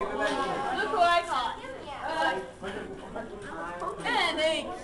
Look who I caught. Uh, and thanks.